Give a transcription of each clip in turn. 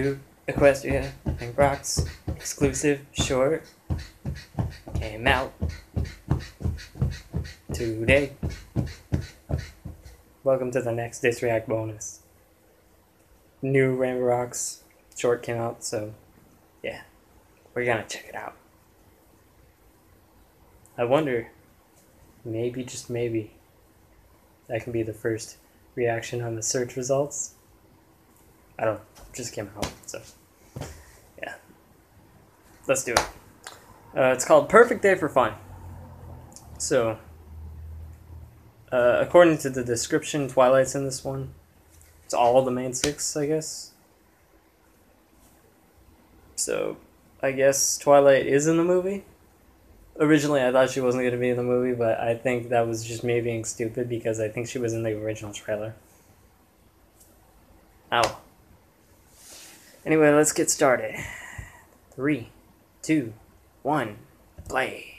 new Equestria and Rocks exclusive short came out today. Welcome to the next Dis React bonus. New Rainbow Rocks short came out, so yeah, we're gonna check it out. I wonder, maybe, just maybe, that can be the first reaction on the search results. I don't know, just came out, so yeah. Let's do it. Uh, it's called Perfect Day for Fun. So, uh, according to the description, Twilight's in this one. It's all the main six, I guess. So, I guess Twilight is in the movie. Originally, I thought she wasn't going to be in the movie, but I think that was just me being stupid because I think she was in the original trailer. Ow. Anyway, let's get started. Three, two, one, play.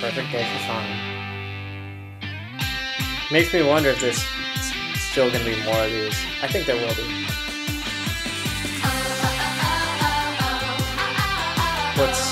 Perfect day for fun. Makes me wonder if there's still gonna be more of these. I think there will be. What's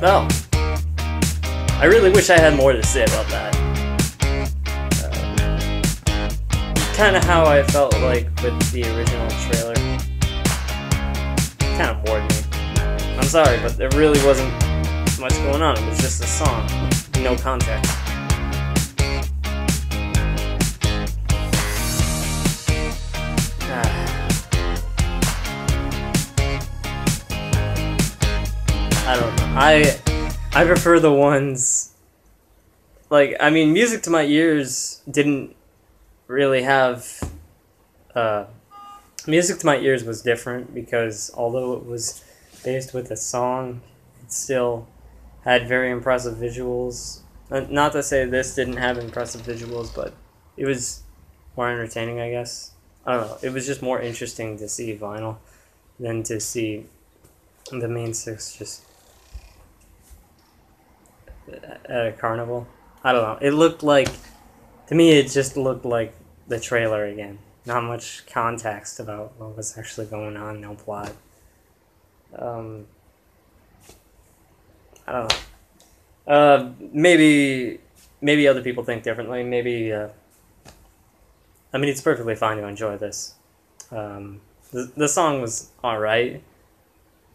no. I really wish I had more to say about that. Uh, kind of how I felt like with the original trailer. Kind of bored me. I'm sorry, but there really wasn't much going on. It was just a song, no context. I. I prefer the ones like I mean music to my ears didn't really have uh music to my ears was different because although it was based with a song it still had very impressive visuals Uh, not to say this didn't have impressive visuals but it was more entertaining i guess i don't know it was just more interesting to see vinyl than to see the main six just at a carnival. I don't know. It looked like to me it just looked like the trailer again. Not much context about what was actually going on no plot. Um i don't know. Uh maybe maybe other people think differently. Maybe uh i mean it's perfectly fine to enjoy this. Um the, the song was all right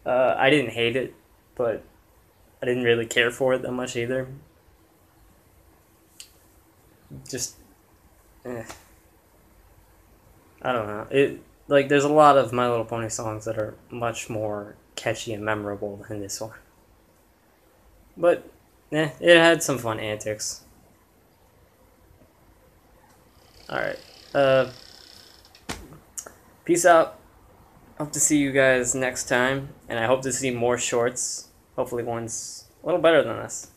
uh i didn't hate it but i didn't really care for it that much either just eh. I don't know. It like there's a lot of My Little Pony songs that are much more catchy and memorable than this one. But eh, it had some fun antics. Alright. Uh peace out. Hope to see you guys next time, and I hope to see more shorts. Hopefully one's a little better than this.